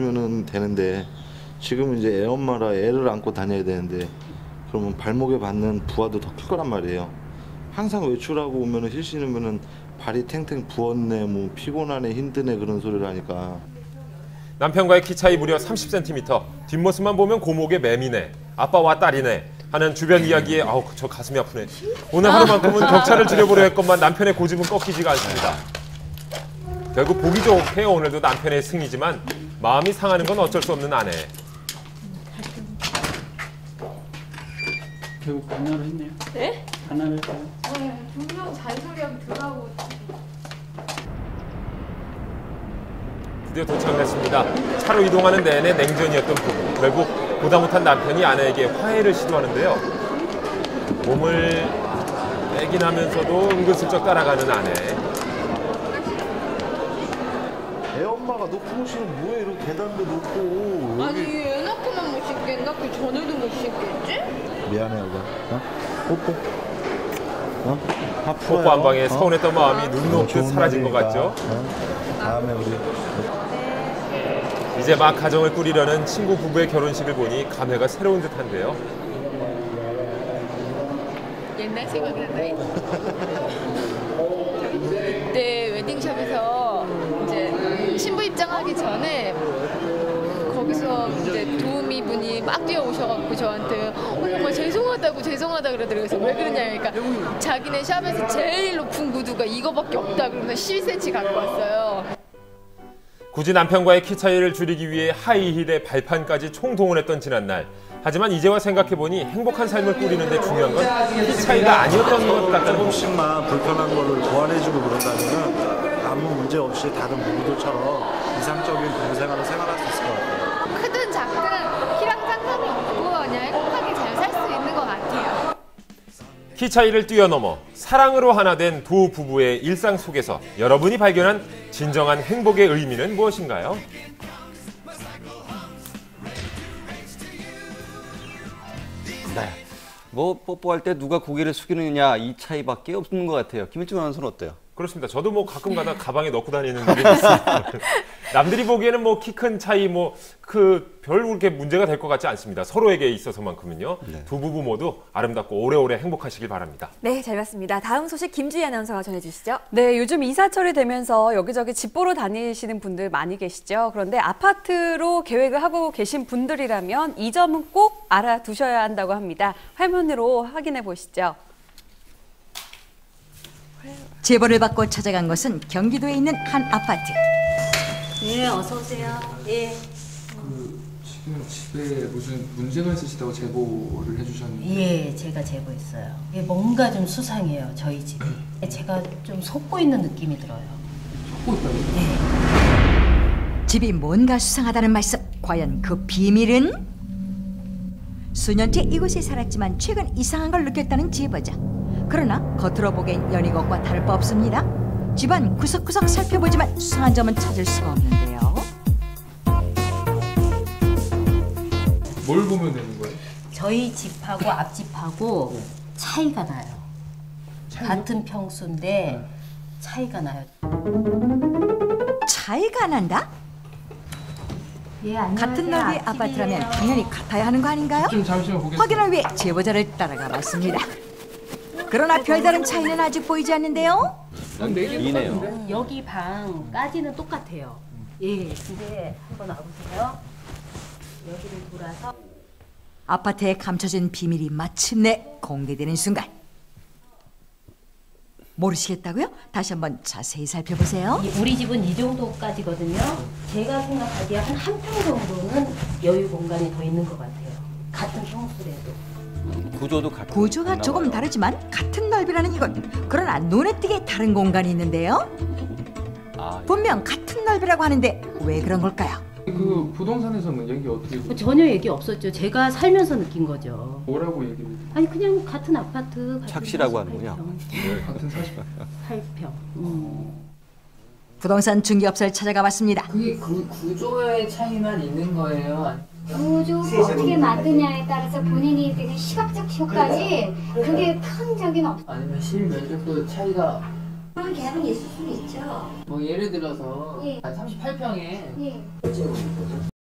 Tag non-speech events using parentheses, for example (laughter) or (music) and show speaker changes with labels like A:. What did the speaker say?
A: 면은 되는데 지금 이제 애 엄마라 애를 안고 다녀야 되는데 그러면 발목에 받는 부하도 더 클 거란 말이에요. 항상 외출하고 오면은 힐 신으면은 발이 탱탱 부었네, 뭐 피곤하네, 힘드네 그런 소리를 하니까
B: 남편과의 키 차이 무려 30cm. 뒷모습만 보면 고목에 매미네. 아빠와 딸이네. 하는 주변 이야기에 아우 저 가슴이 아프네. 오늘 하루만큼은 격차를 줄여보려 했건만 남편의 고집은 꺾이지가 않습니다. 결국 보기 좋게 오늘도 남편의 승리지만 마음이 상하는 건 어쩔 수 없는 아내.
C: 결국 반나를 했네요.
D: 네?
C: 반나를 했어요.
D: 네, 분명 잔소리하고 들어가고
B: 드디어 도착을 했습니다. 차로 이동하는 내내 냉전이었던 부부. 결국 보다 못한 남편이 아내에게 화해를 시도하는데요. 몸을 빼긴 하면서도 은근슬쩍 따라가는 아내.
A: 애 엄마가 놓고 오시는 뭐해 이렇게 계단도 놓고
D: 아니 애 낳고만 못 씻겠나? 그 전에도 못 씻겠지?
A: 미안해 여보 어? 뽀뽀 어? 아프아요.
B: 뽀뽀 한 방에
A: 어?
B: 서운했던 마음이 눈
A: 어,
B: 녹듯
A: 좋은
B: 사라진 것
A: 날이니까.
B: 같죠.
A: 어? 다음에 우리
B: 이제 막 가정을 꾸리려는 친구 부부의 결혼식을 보니 감회가 새로운 듯한데요.
D: 옛날 생각이 난다. (laughs) 그때 웨딩샵에서 이제 입장하기 전에 거기서 이제 도우미 분이 막 뛰어오셔갖고 저한테 어, 정말 죄송하다고 죄송하다 그러더라고요. 그래서 왜 그러냐 그러니까 자기네 샵에서 제일 높은 구두가 이거밖에 없다 그러면서 12cm 갖고 왔어요.
B: 굳이 남편과의 키 차이를 줄이기 위해 하이힐에 발판까지 총동원했던 지난날. 하지만 이제와 생각해보니 행복한 삶을 꾸리는데 중요한 건 키 차이가 아니었던 것 같다는 거.
E: 조금씩만 불편한 거를 보완해주고 그런다면 아무 문제 없이 다른 부부들처럼 이상적인 부부 생활을 생활할 수 있을 것 같아요.
D: 크든 작든 키랑 상관이 없고 그냥 행복하게 잘 살 수 있는 것 같아요.
B: 키 차이를 뛰어넘어 사랑으로 하나 된 두 부부의 일상 속에서 여러분이 발견한 진정한 행복의 의미는 무엇인가요?
F: 네. 뭐 뽀뽀할 때 누가 고개를 숙이느냐 이 차이밖에 없는 것 같아요. 김일중 아나운서는 어때요?
B: 그렇습니다. 저도 뭐 가끔 가다 가방에 넣고 다니는 일이 있습니다. (laughs) 남들이 보기에는 뭐 키 큰 차이 뭐 그 별 그렇게 문제가 될 것 같지 않습니다. 서로에게 있어서만큼은요.
F: 네.
B: 두 부부 모두 아름답고 오래오래 행복하시길 바랍니다.
G: 네, 잘 봤습니다. 다음 소식 김주희 아나운서가 전해주시죠.
H: 네, 요즘 이사철이 되면서 여기저기 집 보러 다니시는 분들 많이 계시죠. 그런데 아파트로 계획을 하고 계신 분들이라면 이 점은 꼭 알아두셔야 한다고 합니다. 화면으로 확인해 보시죠.
I: 제보를 받고 찾아간 것은 경기도에 있는 한 아파트.
J: 예, 어서 오세요. 예.
K: 그 지금 집에 무슨 문제가 있으시다고 제보를 해주셨는데
J: 예, 제가 제보했어요. 예, 뭔가 좀 수상해요, 저희 집이. 예, 제가 좀 속고 있는 느낌이 들어요.
K: 속고 있다고요?
I: 집이 뭔가 수상하다는 말씀. 과연 그 비밀은? 수년째 이곳에 살았지만 최근 이상한 걸 느꼈다는 제보자. 그러나 겉으로 보기엔 연희 것과 다를 바 없습니다. 집안 구석구석 살펴보지만 수상한 점은 찾을 수가 없는데요.
K: 뭘 보면 되는 거예요?
J: 저희 집하고 앞집하고 차이가 나요. 같은 평수인데 차이가 나요.
I: 차이가 난다?
J: 예.
I: 같은
J: 앞집이에요.
I: 아파트라면 당연히 같아야 하는 거 아닌가요?
K: 좀 잠시만 보겠습니다.
I: 확인을 위해 제보자를 따라가 봤습니다. 그러나 별다른 차이는 아직 보이지 않는데요.
F: 이네요.
J: 여기 방까지는 똑같아요. 예, 근데 한번 와보세요. 여기를 돌아서
I: 아파트에 감춰진 비밀이 마침내 공개되는 순간 모르시겠다고요? 다시 한번 자세히 살펴보세요.
J: 이- 우리 집은 이 정도까지거든요. 제가 생각하기에 한 한 평 정도는 여유 공간이 더 있는 것 같아요. 같은 평수래도.
F: 구조도 같은
I: 구조가 조금
F: 봐요.
I: 다르지만 같은 넓이라는 이것. 그러나 눈에 띄게 다른 공간이 있는데요.
F: 아,
I: 분명 같은 넓이라고 하는데 왜 그런 걸까요?
K: 그 부동산에서는 얘기 어떻게
J: 뭐 전혀 얘기 없었죠. 제가 살면서 느낀 거죠.
K: 뭐라고 얘기를
J: 아니 그냥 같은 아파트 같은
F: 착시라고
J: 48평.
F: 하는군요.
K: 같은 40
J: 8평. 음.
I: 부동산 중개업소를 찾아가 봤습니다.
L: 그게 그 구조의 차이만 있는 거예요?
M: 구조 어떻게 만드냐에 따라서 본인이 되게 시각적 효과지 그게 큰 적인 없.
L: 아니면 실 면적도 차이가
M: 사람은 계속 있을 수 있죠.
L: 뭐 예를 들어서
M: 예.
L: 한 38평에
M: 예.